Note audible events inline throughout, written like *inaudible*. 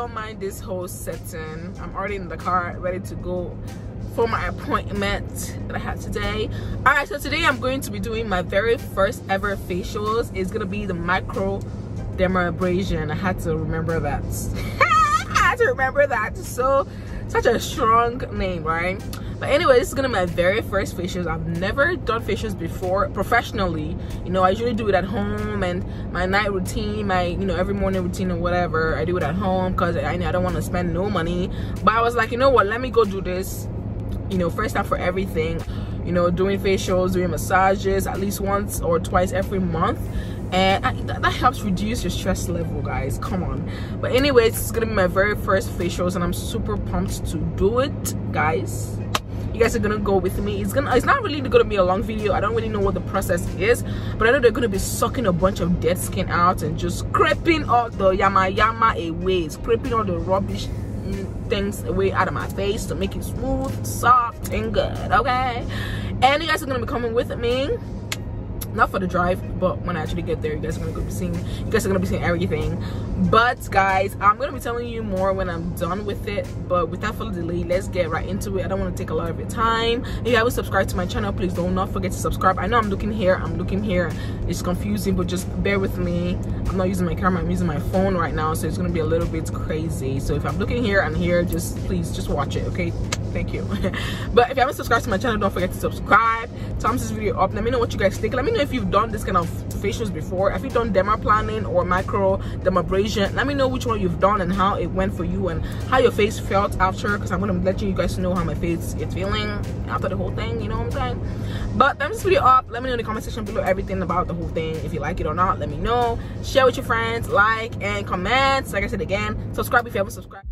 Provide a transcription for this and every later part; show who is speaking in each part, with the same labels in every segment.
Speaker 1: don't mind this whole setting. I'm already in the car ready to go for my appointment that i had today. All right so today i'm going to be doing my very first ever facials. It's gonna be the micro dermabrasion i had to remember that. *laughs* I had to remember that. So such a strong name right but anyway this is gonna be my very first facials. I've never done facials before professionally. You know i usually do it at home and my night routine my you know every morning routine or whatever i do it at home because I, know I don't want to spend no money. But i was like you know what? Let me go do this you know first time for everything. You know doing facials doing massages at least once or twice every month. And I, that helps reduce your stress level guys. Come on. But anyways it's gonna be my very first facials and i'm super pumped to do it guys you guys are gonna go with me it's gonna it's not really gonna be a long video i don't really know what the process is but i know they're gonna be sucking a bunch of dead skin out and just scraping all the yama yama away scraping all the rubbish things away out of my face to make it smooth soft and good okay? And you guys are gonna be coming with me not for the drive but when i actually get there you guys are gonna be seeing you guys are gonna be seeing everything. But guys i'm gonna be telling you more when i'm done with it. But without further delay let's get right into it. I don't want to take a lot of your time. If you haven't subscribed to my channel please do not forget to subscribe. I know i'm looking here i'm looking here. It's confusing but just bear with me. I'm not using my camera i'm using my phone right now so it's gonna be a little bit crazy. So if i'm looking here and here just please just watch it okay thank you. *laughs* But if you haven't subscribed to my channel don't forget to subscribe. Thumbs this video up. Let me know what you guys think. Let me know if you've done this kind of facials before. If you've done dermaplaning or micro dermabrasion let me know which one you've done and how it went for you and how your face felt after because i'm gonna be letting you guys know how my face is feeling after the whole thing you know what i'm saying? But thumbs this video up. Let me know in the comment section below everything about the whole thing. If you like it or not let me know. Share with your friends. Like and comment. Like i said again subscribe if you haven't subscribed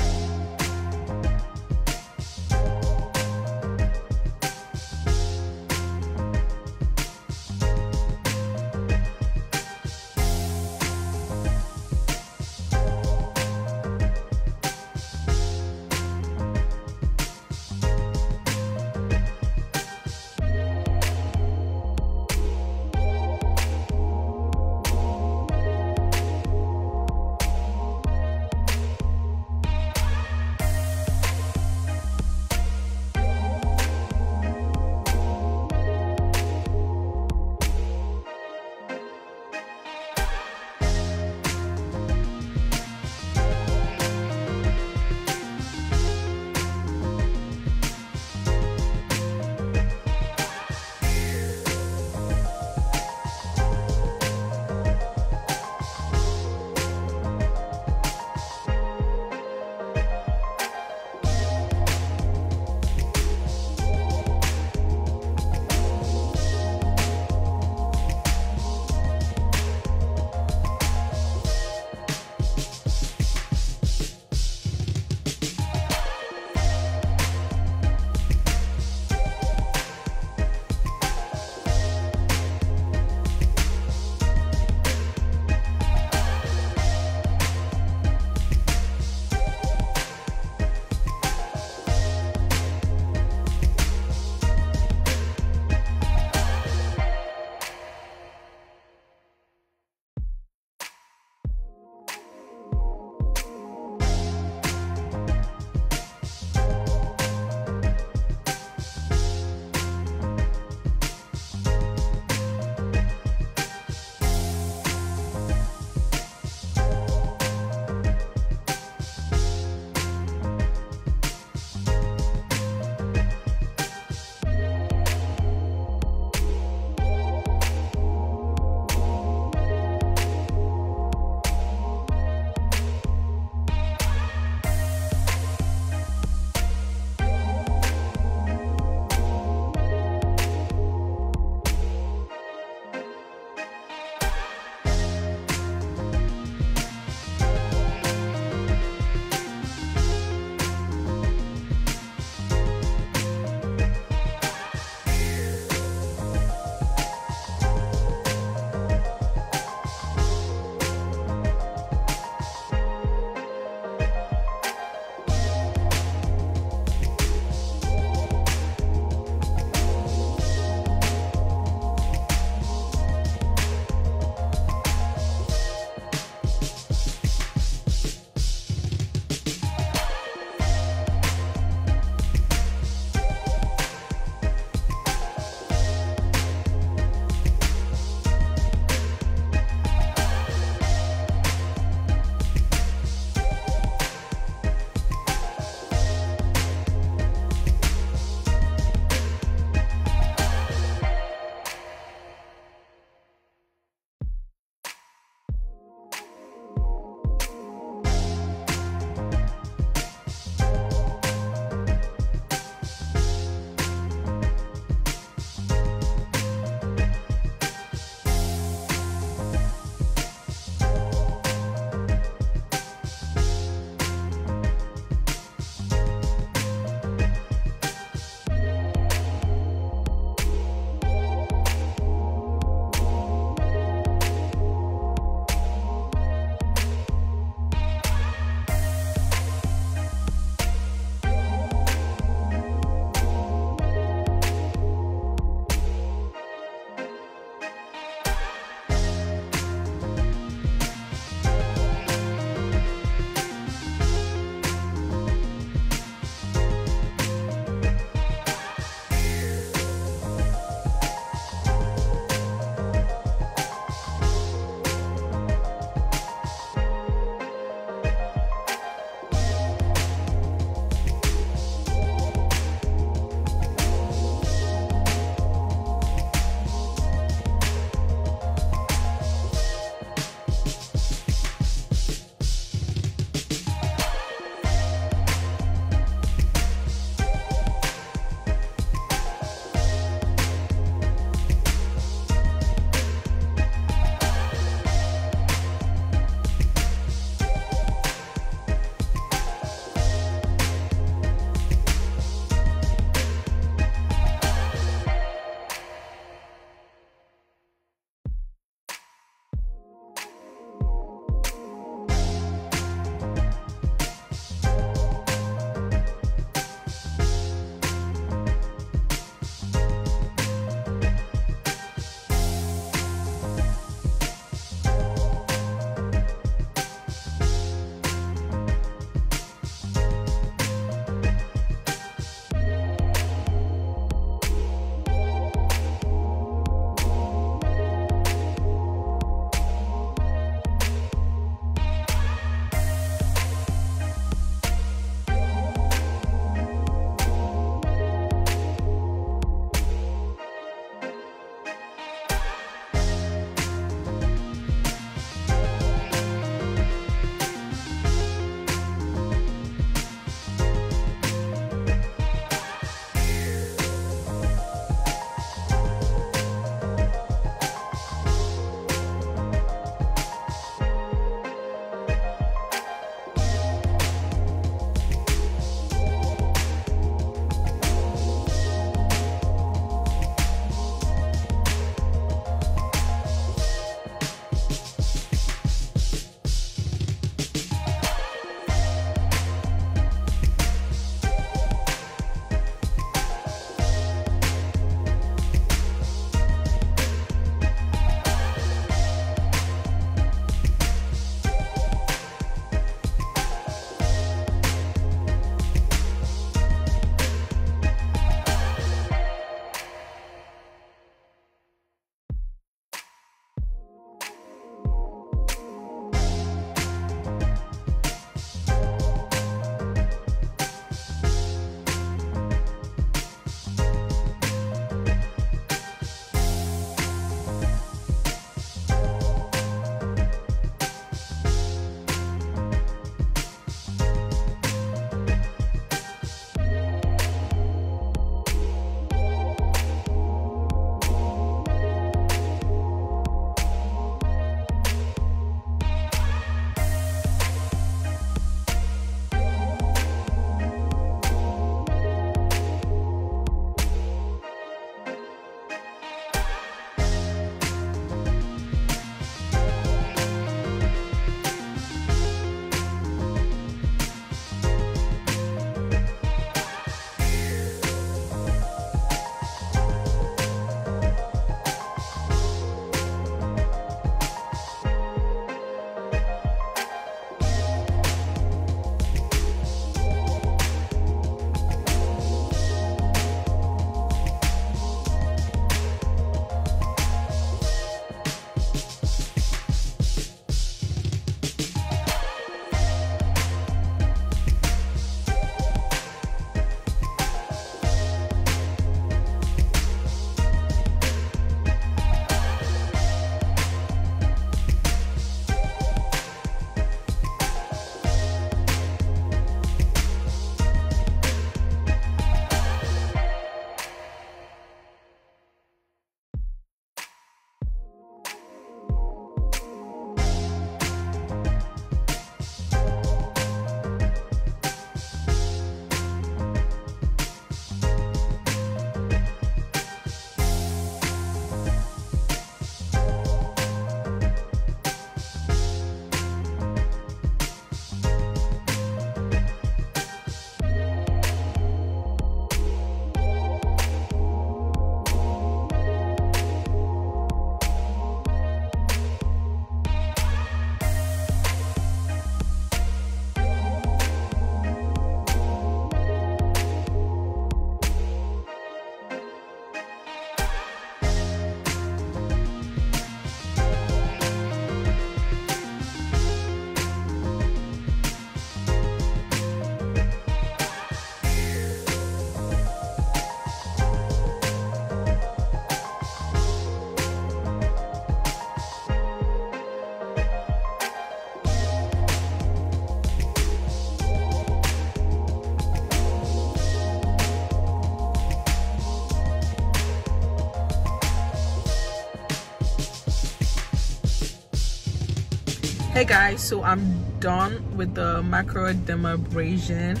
Speaker 1: hey guys so i'm done with the microdermabrasion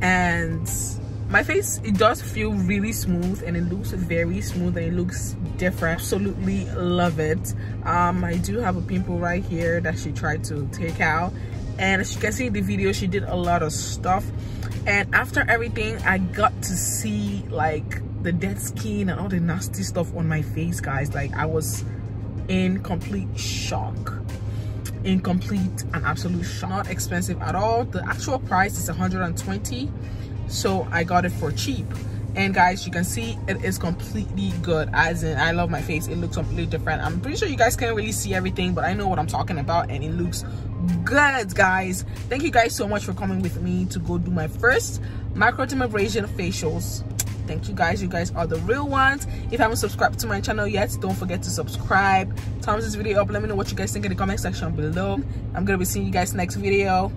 Speaker 1: and my face it does feel really smooth and it looks very smooth and it looks different. Absolutely love it. Um i do have a pimple right here that she tried to take out and as you can see in the video she did a lot of stuff. And after everything i got to see like the dead skin and all the nasty stuff on my face guys. Like i was in complete shock in complete and absolute not expensive at all. The actual price is 120 so i got it for cheap. And guys you can see it is completely good. As in i love my face. It looks completely different. I'm pretty sure you guys can't really see everything but i know what i'm talking about and it looks good guys. Thank you guys so much for coming with me to go do my first microdermabrasion facials thank you guys. You guys are the real ones. If you haven't subscribed to my channel yet don't forget to subscribe. Thumbs this video up. Let me know what you guys think in the comment section below. I'm gonna be seeing you guys next video